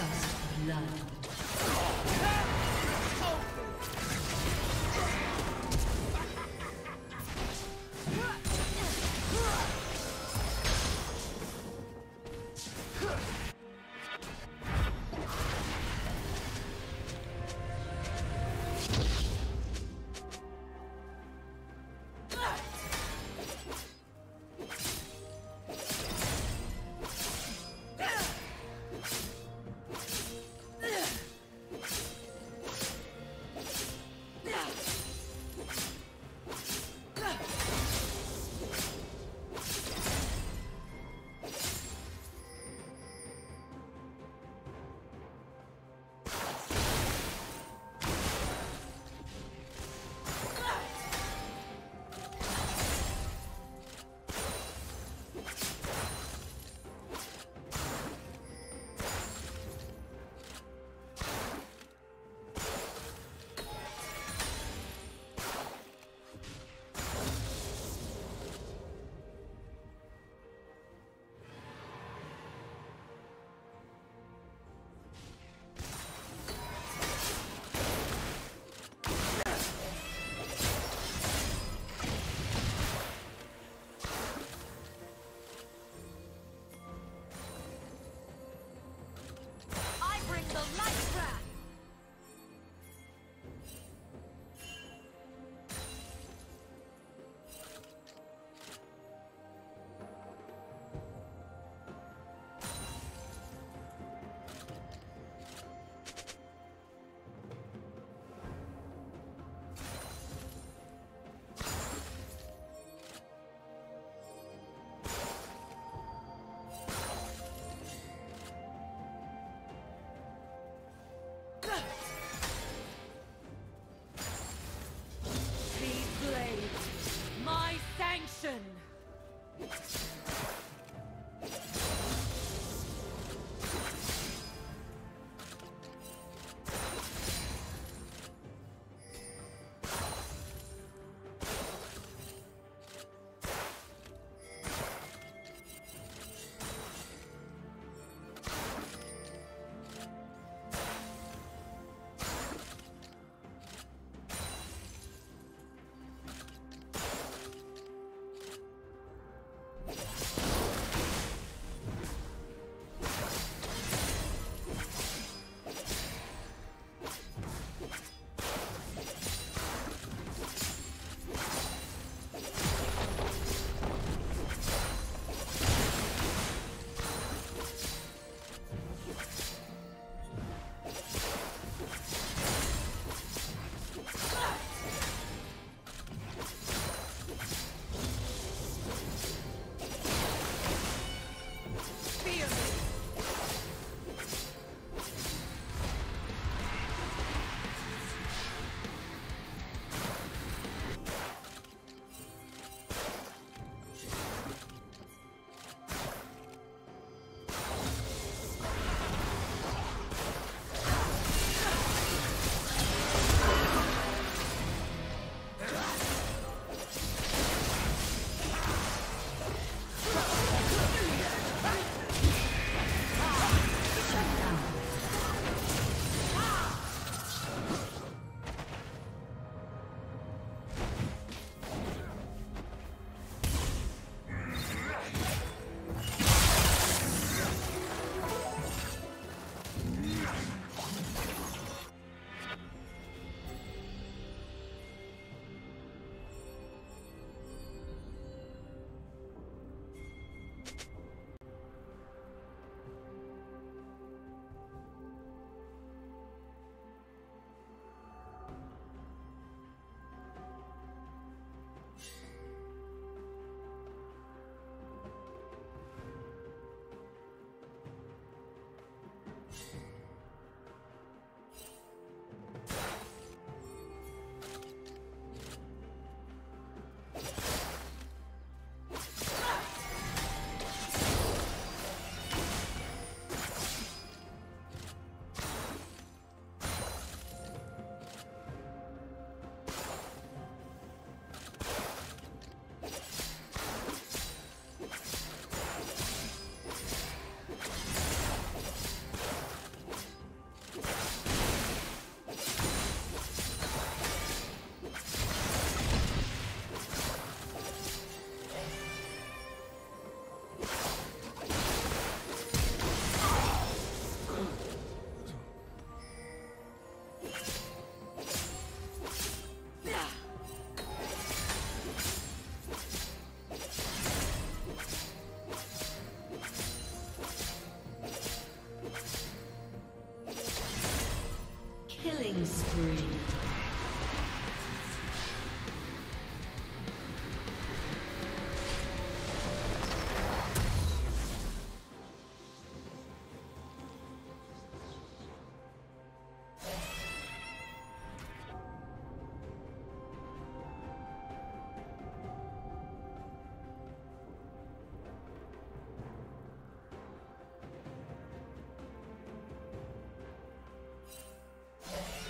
First blood.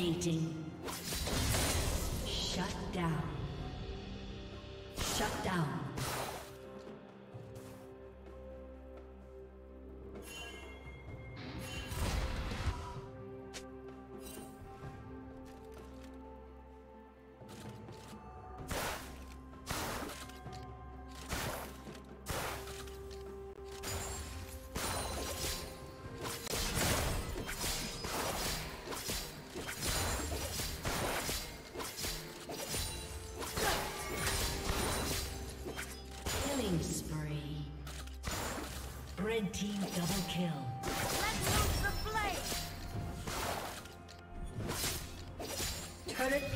Dominating.